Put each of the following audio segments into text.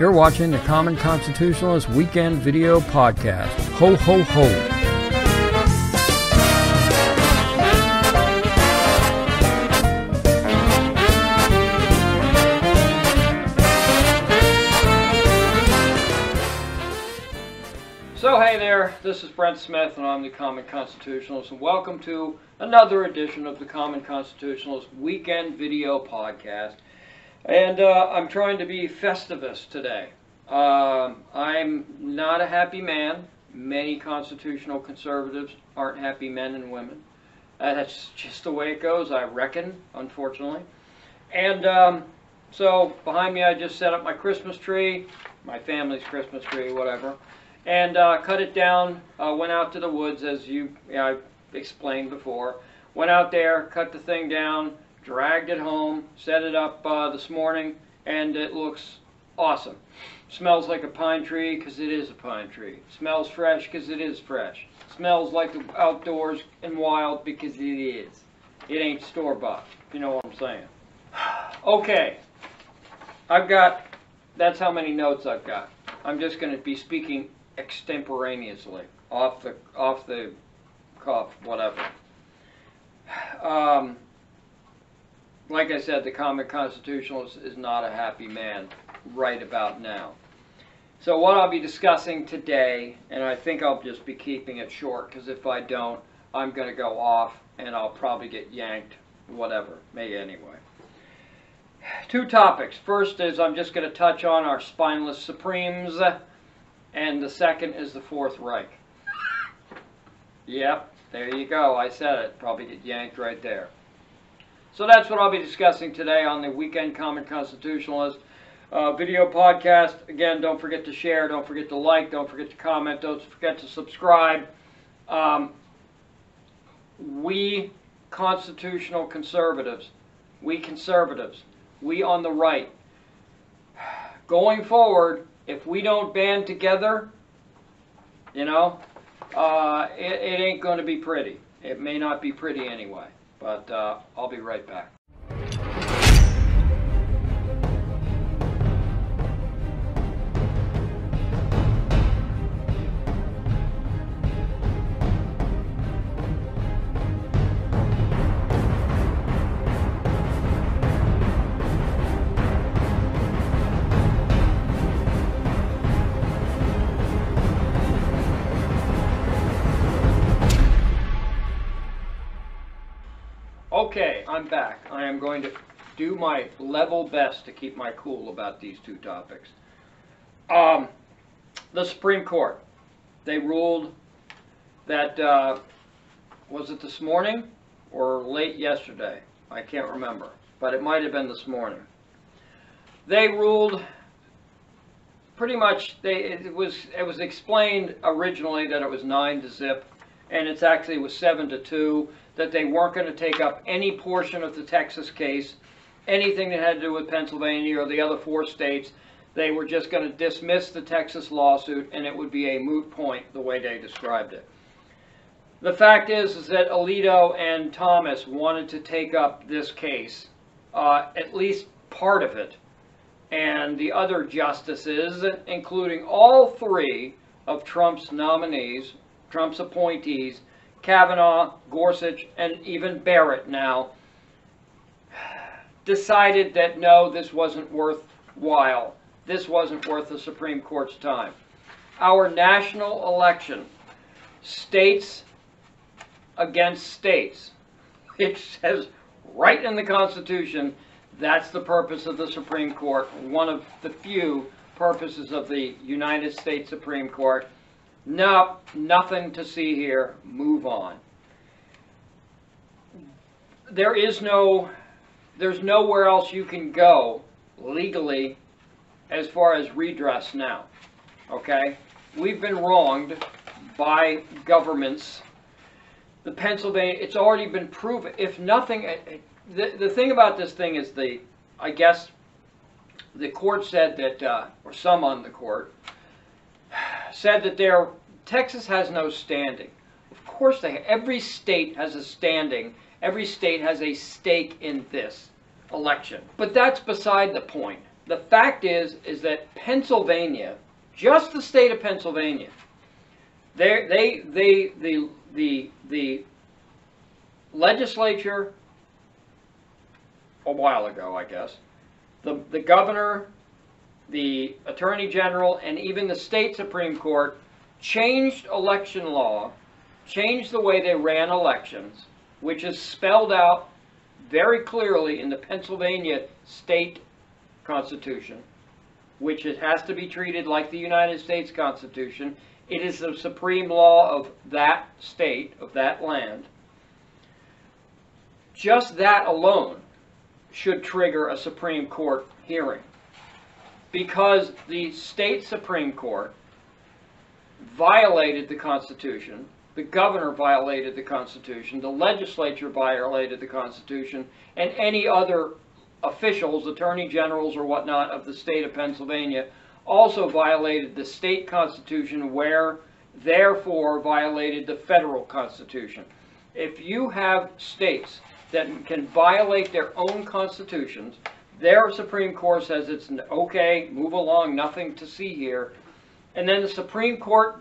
You're watching the Common Constitutionalist Weekend Video Podcast. Ho, ho, ho. So, hey there, this is Brent Smith, and I'm the Common Constitutionalist, and welcome to another edition of the Common Constitutionalist Weekend Video Podcast. And uh, I'm trying to be festivus today. Um I'm not a happy man. Many constitutional conservatives aren't happy men and women. Uh, that's just the way it goes, I reckon, unfortunately. And um, so behind me, I just set up my Christmas tree, my family's Christmas tree, whatever, and uh, cut it down. Uh, went out to the woods, as you yeah, I explained before. Went out there, cut the thing down, dragged it home, set it up uh, this morning, and it looks awesome. Smells like a pine tree because it is a pine tree. Smells fresh because it is fresh. Smells like the outdoors and wild because it is. It ain't store bought. You know what I'm saying? Okay, I've got. That's how many notes I've got. I'm just going to be speaking extemporaneously, off the off the cuff, whatever. Um, like I said, the common constitutionalist is not a happy man right about now. So what I'll be discussing today, and I think I'll just be keeping it short, because if I don't, I'm going to go off, and I'll probably get yanked, whatever, maybe anyway. Two topics. First is I'm just going to touch on our spineless Supremes, and the second is the Fourth Reich. Yep, there you go. I said it. Probably get yanked right there. So that's what I'll be discussing today on the Weekend Common Constitutionalist uh, video podcast. Again, don't forget to share, don't forget to like, don't forget to comment, don't forget to subscribe. Um, we constitutional conservatives, we conservatives, we on the right, going forward, if we don't band together, you know, uh, it, it ain't going to be pretty. It may not be pretty anyway. But uh, I'll be right back. I'm back. I am going to do my level best to keep my cool about these two topics. Um, the Supreme Court, they ruled that, uh, was it this morning or late yesterday? I can't remember, but it might have been this morning. They ruled pretty much, they, it, was, it was explained originally that it was 9 to zip, and it's actually was 7 to 2 that they weren't going to take up any portion of the Texas case, anything that had to do with Pennsylvania or the other four states. They were just going to dismiss the Texas lawsuit and it would be a moot point the way they described it. The fact is, is that Alito and Thomas wanted to take up this case, uh, at least part of it, and the other justices, including all three of Trump's nominees, Trump's appointees, Kavanaugh, Gorsuch, and even Barrett now decided that no, this wasn't worthwhile. This wasn't worth the Supreme Court's time. Our national election, states against states, it says right in the Constitution that's the purpose of the Supreme Court, one of the few purposes of the United States Supreme Court no, nothing to see here. Move on. There is no, there's nowhere else you can go legally as far as redress now. Okay? We've been wronged by governments. The Pennsylvania, it's already been proven. If nothing, eh, eh, the, the thing about this thing is the, I guess, the court said that, uh, or some on the court, said that their Texas has no standing. Of course they every state has a standing. Every state has a stake in this election. But that's beside the point. the fact is, is that Pennsylvania, just the state of Pennsylvania, they, they, they, the, the, the legislature, a while ago, I guess, the, the governor, the attorney general, and even the state supreme court changed election law, changed the way they ran elections, which is spelled out very clearly in the Pennsylvania state constitution, which it has to be treated like the United States Constitution. It is the supreme law of that state, of that land. Just that alone should trigger a Supreme Court hearing. Because the state Supreme Court violated the Constitution, the governor violated the Constitution, the legislature violated the Constitution, and any other officials, attorney generals or whatnot of the state of Pennsylvania also violated the state constitution where therefore violated the federal constitution. If you have states that can violate their own constitutions, their Supreme Court says it's okay, move along, nothing to see here, and then the Supreme Court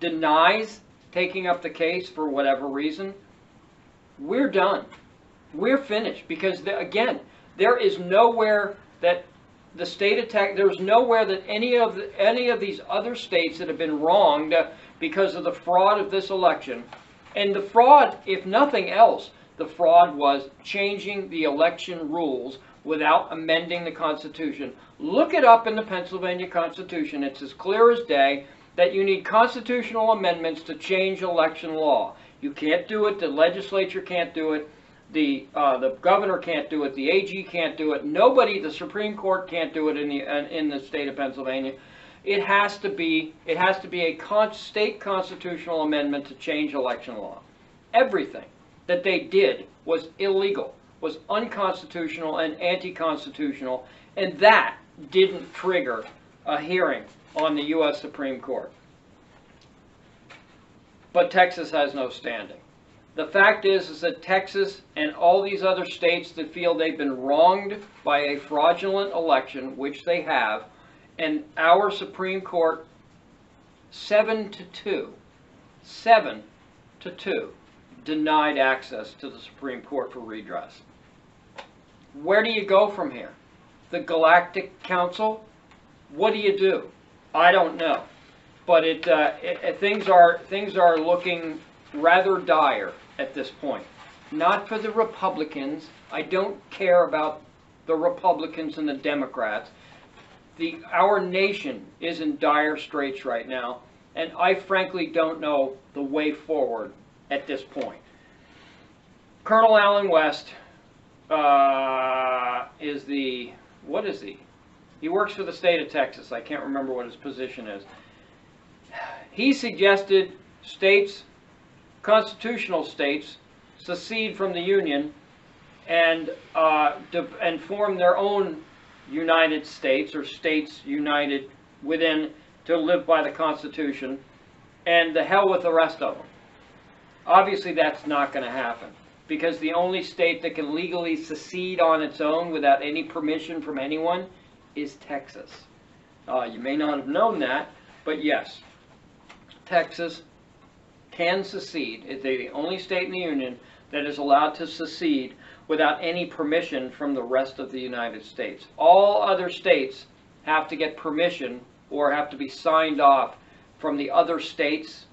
denies taking up the case for whatever reason, we're done. We're finished because, the, again, there is nowhere that the state attack. There's nowhere that any of the, any of these other states that have been wronged because of the fraud of this election, and the fraud, if nothing else, the fraud was changing the election rules without amending the Constitution. Look it up in the Pennsylvania Constitution. It's as clear as day that you need constitutional amendments to change election law. You can't do it. The legislature can't do it. The uh, the governor can't do it. The AG can't do it. Nobody, the Supreme Court can't do it in the in the state of Pennsylvania. It has to be it has to be a con state constitutional amendment to change election law. Everything that they did was illegal, was unconstitutional and anti-constitutional, and that didn't trigger a hearing on the U.S. Supreme Court. But Texas has no standing. The fact is, is that Texas and all these other states that feel they've been wronged by a fraudulent election, which they have, and our Supreme Court, seven to two, seven to two, denied access to the Supreme Court for redress. Where do you go from here? The Galactic Council? What do you do? I don't know, but it, uh, it, it things are things are looking rather dire at this point. Not for the Republicans. I don't care about the Republicans and the Democrats. The, our nation is in dire straits right now, and I frankly don't know the way forward at this point. Colonel Allen West uh, is the, what is he? He works for the state of Texas. I can't remember what his position is. He suggested states constitutional states secede from the Union and, uh, and form their own United States or states united within to live by the Constitution and the hell with the rest of them. Obviously that's not going to happen because the only state that can legally secede on its own without any permission from anyone is Texas. Uh, you may not have known that, but yes, Texas can secede. It's the only state in the Union that is allowed to secede without any permission from the rest of the United States. All other states have to get permission or have to be signed off from the other states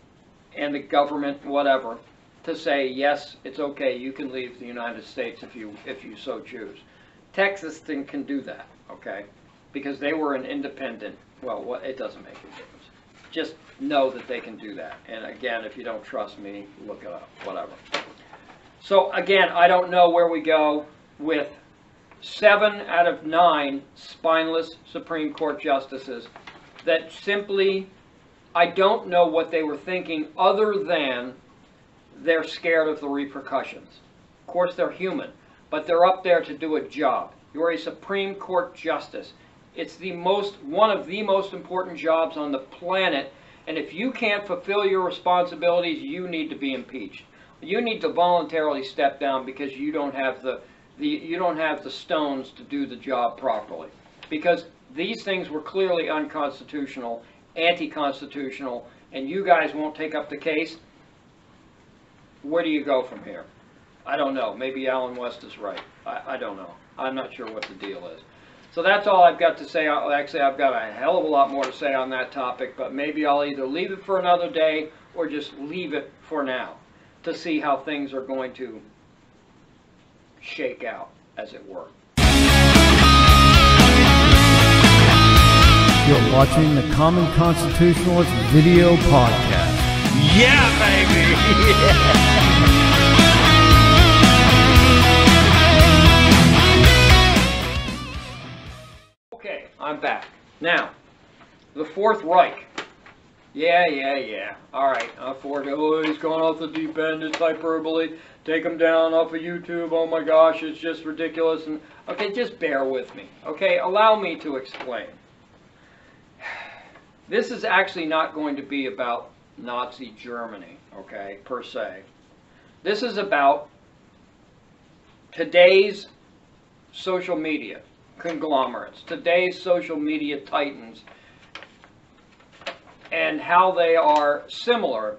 and the government, whatever, to say, yes, it's okay, you can leave the United States if you, if you so choose. Texas can do that, okay? Because they were an independent, well, what, it doesn't make a difference just know that they can do that. And again, if you don't trust me, look it up, whatever. So again, I don't know where we go with seven out of nine spineless Supreme Court justices that simply, I don't know what they were thinking other than they're scared of the repercussions. Of course, they're human, but they're up there to do a job. You're a Supreme Court justice. It's the most, one of the most important jobs on the planet. And if you can't fulfill your responsibilities, you need to be impeached. You need to voluntarily step down because you don't have the, the you don't have the stones to do the job properly. because these things were clearly unconstitutional, anti-constitutional, and you guys won't take up the case, where do you go from here? I don't know. Maybe Allen West is right. I, I don't know. I'm not sure what the deal is. So that's all I've got to say. Actually, I've got a hell of a lot more to say on that topic, but maybe I'll either leave it for another day or just leave it for now to see how things are going to shake out, as it were. You're watching the Common Constitutionalist Video Podcast. Yeah, baby! Okay, I'm back. Now, the Fourth Reich. Yeah, yeah, yeah. All right, uh, Ford. Oh, he's going off the deep end. It's hyperbole. Take him down off of YouTube. Oh my gosh, it's just ridiculous. And okay, just bear with me. Okay, allow me to explain. This is actually not going to be about Nazi Germany, okay, per se. This is about today's social media conglomerates, today's social media titans, and how they are similar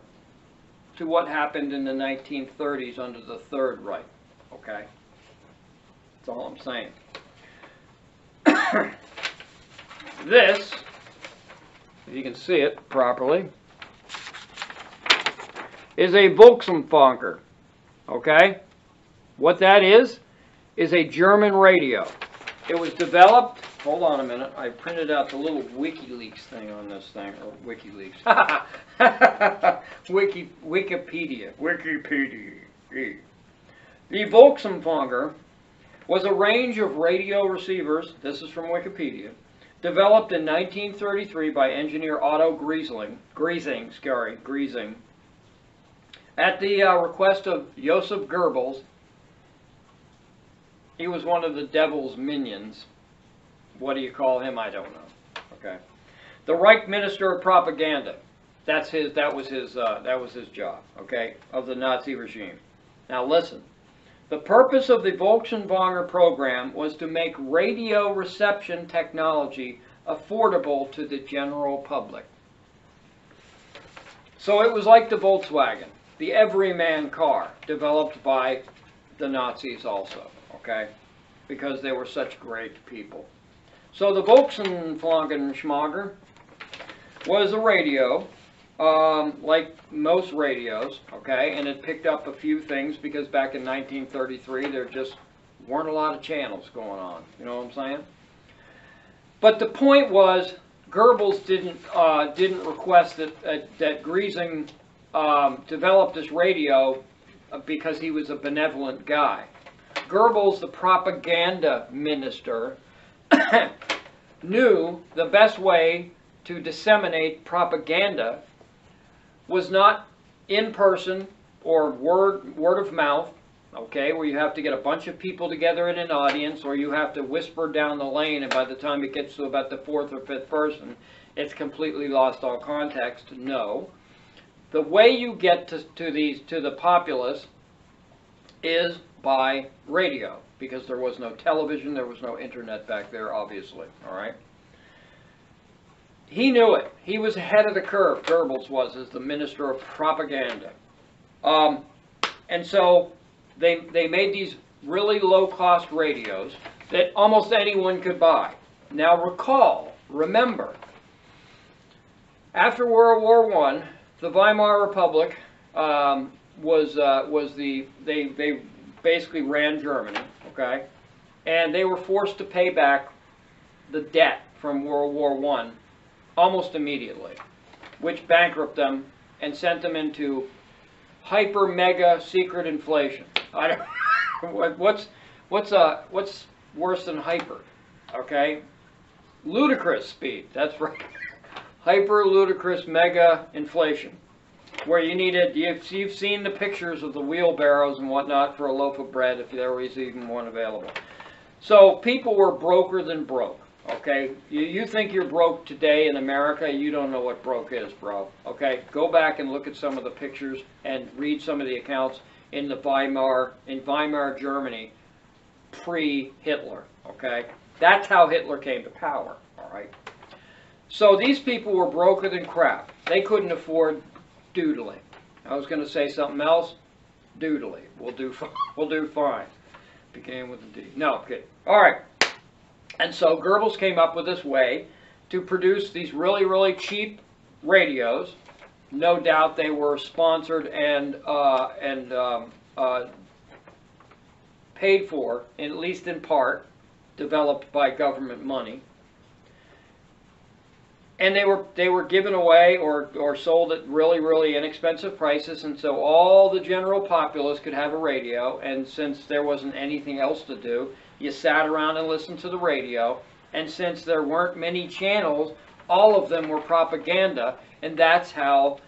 to what happened in the 1930s under the Third Reich. Okay? That's all I'm saying. this, if you can see it properly, is a Volksempfänger. Okay? What that is, is a German radio. It was developed, hold on a minute, I printed out the little WikiLeaks thing on this thing, or WikiLeaks. Wiki, Wikipedia, Wikipedia. The Volksempfänger was a range of radio receivers, this is from Wikipedia, developed in 1933 by engineer Otto Griesling, Griessing, sorry, Griessing, at the uh, request of Joseph Goebbels, he was one of the devil's minions. What do you call him? I don't know. Okay. The Reich Minister of Propaganda. That's his. That was his. Uh, that was his job. Okay, of the Nazi regime. Now listen. The purpose of the Volksempfänger program was to make radio reception technology affordable to the general public. So it was like the Volkswagen, the everyman car, developed by the Nazis also okay? Because they were such great people. So the Volkswagen was a radio, um, like most radios, okay? And it picked up a few things because back in 1933 there just weren't a lot of channels going on. You know what I'm saying? But the point was, Goebbels didn't uh, didn't request that uh, that Griessing um, develop this radio uh, because he was a benevolent guy. Goebbels, the propaganda minister, knew the best way to disseminate propaganda was not in person or word word of mouth, okay, where you have to get a bunch of people together in an audience or you have to whisper down the lane and by the time it gets to about the fourth or fifth person, it's completely lost all context. No. The way you get to, to these to the populace is by radio because there was no television, there was no internet back there, obviously. All right. He knew it. He was ahead of the curve. Goebbels was as the minister of propaganda, um, and so they they made these really low cost radios that almost anyone could buy. Now recall, remember, after World War One, the Weimar Republic um, was uh, was the they they basically ran Germany, okay? And they were forced to pay back the debt from World War I almost immediately, which bankrupted them and sent them into hyper mega secret inflation. I don't, what's what's uh what's worse than hyper? Okay, ludicrous speed. That's right. hyper ludicrous mega inflation where you needed, you've, you've seen the pictures of the wheelbarrows and whatnot for a loaf of bread if there was even one available. So people were broker than broke, okay? You, you think you're broke today in America, you don't know what broke is, bro, okay? Go back and look at some of the pictures and read some of the accounts in the Weimar, in Weimar, Germany, pre-Hitler, okay? That's how Hitler came to power, all right? So these people were broker than crap. They couldn't afford doodling. I was going to say something else. Doodly. We'll do. We'll do fine. Began with a D. No, good. All right. And so Goebbels came up with this way to produce these really, really cheap radios. No doubt they were sponsored and uh, and um, uh, paid for, at least in part, developed by government money and they were they were given away or or sold at really really inexpensive prices. And so all the general populace could have a radio. And since there wasn't anything else to do you sat around and listened to the radio. And since there weren't many channels all of them were propaganda. And that's how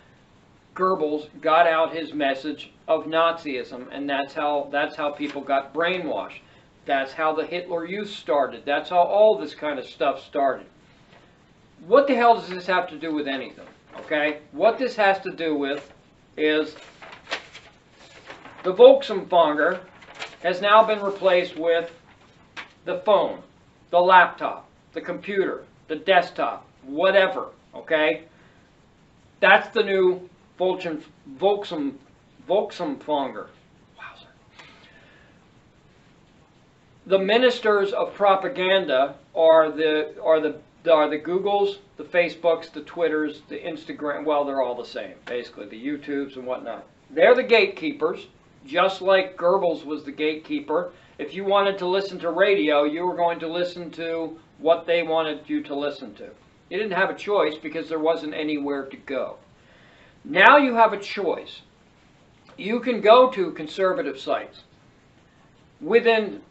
Goebbels got out his message of Nazism. And that's how that's how people got brainwashed. That's how the Hitler Youth started. That's how all this kind of stuff started what the hell does this have to do with anything? Okay? What this has to do with is the Volksempfänger has now been replaced with the phone, the laptop, the computer, the desktop, whatever. Okay? That's the new Volksem, Volksem, Volksempfänger. Wowzer. The ministers of propaganda are the are the are uh, the Googles, the Facebooks, the Twitters, the Instagram. Well, they're all the same, basically, the YouTubes and whatnot. They're the gatekeepers, just like Goebbels was the gatekeeper. If you wanted to listen to radio, you were going to listen to what they wanted you to listen to. You didn't have a choice because there wasn't anywhere to go. Now you have a choice. You can go to conservative sites. Within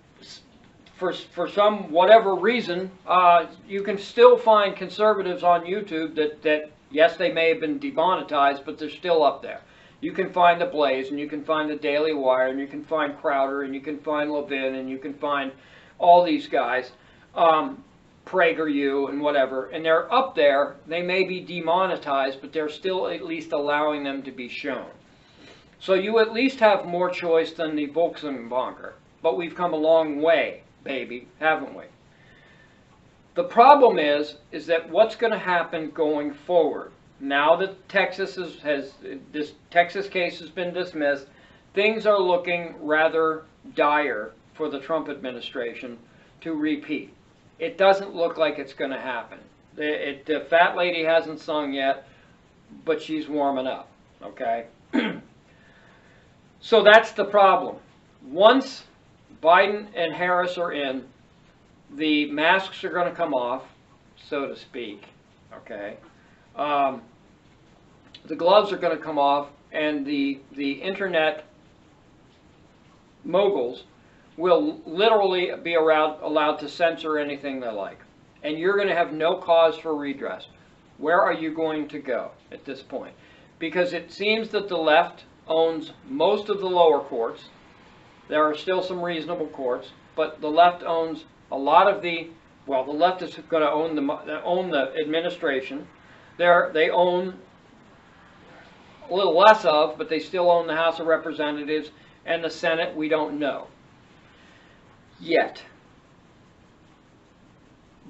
for, for some whatever reason, uh, you can still find conservatives on YouTube that, that, yes, they may have been demonetized, but they're still up there. You can find The Blaze, and you can find The Daily Wire, and you can find Crowder, and you can find Levin, and you can find all these guys, um, PragerU, and whatever, and they're up there. They may be demonetized, but they're still at least allowing them to be shown. So you at least have more choice than the Volkswagen, but we've come a long way baby, haven't we? The problem is, is that what's going to happen going forward? Now that Texas is, has this Texas case has been dismissed, things are looking rather dire for the Trump administration to repeat. It doesn't look like it's going to happen. It, the fat lady hasn't sung yet, but she's warming up. Okay. so that's the problem. Once Biden and Harris are in, the masks are going to come off, so to speak. Okay. Um, the gloves are going to come off, and the the internet moguls will literally be around, allowed to censor anything they like, and you're going to have no cause for redress. Where are you going to go at this point? Because it seems that the left owns most of the lower courts there are still some reasonable courts, but the left owns a lot of the, well, the left is going to own the, own the administration. They're, they own a little less of, but they still own the House of Representatives and the Senate, we don't know. Yet.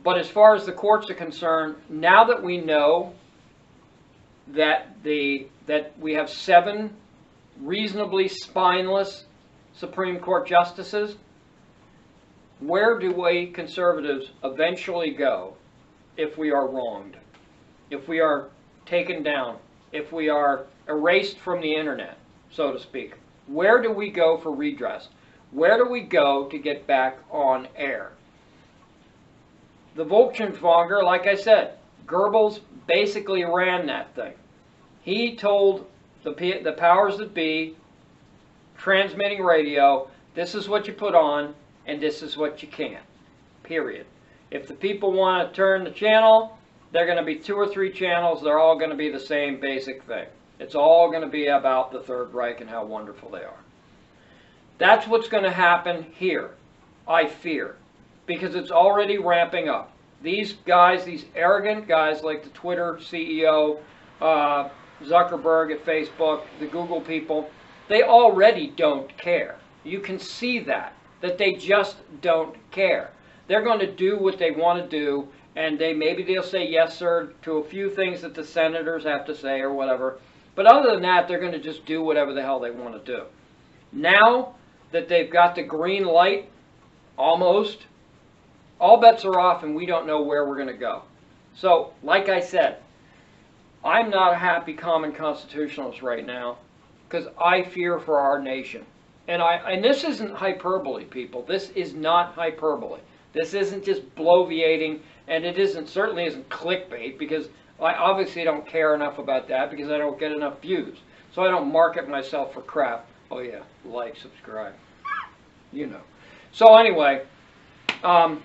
But as far as the courts are concerned, now that we know that the that we have seven reasonably spineless Supreme Court justices, where do we conservatives eventually go if we are wronged, if we are taken down, if we are erased from the internet, so to speak? Where do we go for redress? Where do we go to get back on air? The Volksempfänger, like I said, Goebbels basically ran that thing. He told the, the powers that be transmitting radio, this is what you put on, and this is what you can't. Period. If the people want to turn the channel, they're going to be two or three channels. They're all going to be the same basic thing. It's all going to be about the Third Reich and how wonderful they are. That's what's going to happen here, I fear, because it's already ramping up. These guys, these arrogant guys like the Twitter CEO, uh, Zuckerberg at Facebook, the Google people, they already don't care. You can see that. that they just don't care. They're going to do what they want to do, and they maybe they'll say yes, sir, to a few things that the senators have to say or whatever. But other than that, they're going to just do whatever the hell they want to do. Now that they've got the green light, almost, all bets are off, and we don't know where we're going to go. So, like I said, I'm not a happy common constitutionalist right now because I fear for our nation. And I and this isn't hyperbole, people. This is not hyperbole. This isn't just bloviating, and it isn't certainly isn't clickbait because I obviously don't care enough about that because I don't get enough views. So I don't market myself for crap. Oh yeah, like, subscribe. You know. So anyway, um,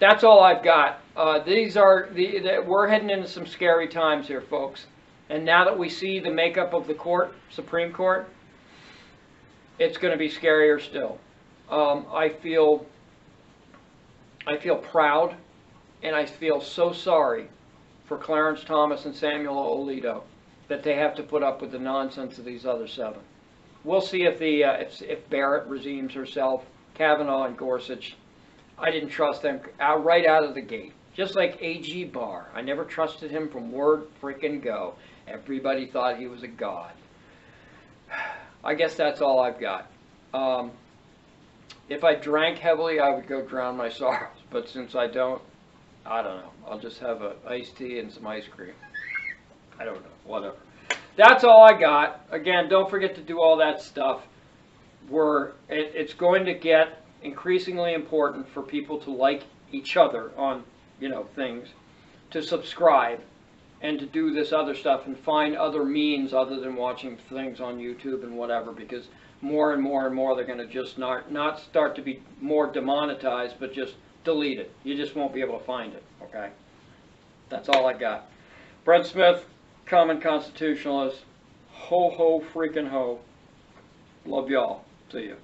that's all I've got. Uh, these are the, the we're heading into some scary times here, folks. And now that we see the makeup of the court, Supreme Court, it's going to be scarier still. Um, I feel, I feel proud, and I feel so sorry for Clarence Thomas and Samuel Alito that they have to put up with the nonsense of these other seven. We'll see if the uh, if, if Barrett resumes herself, Kavanaugh and Gorsuch. I didn't trust them out, right out of the gate. Just like A.G. Barr, I never trusted him from word freaking go. Everybody thought he was a god. I guess that's all I've got. Um, if I drank heavily, I would go drown my sorrows. But since I don't, I don't know. I'll just have a iced tea and some ice cream. I don't know. Whatever. That's all I got. Again, don't forget to do all that stuff. We're, it, it's going to get increasingly important for people to like each other on, you know, things, to subscribe, and to do this other stuff and find other means other than watching things on YouTube and whatever because more and more and more they're going to just not not start to be more demonetized but just delete it. You just won't be able to find it, okay? That's all I got. Brent Smith, Common Constitutionalist. Ho ho freaking ho. Love y'all. See ya.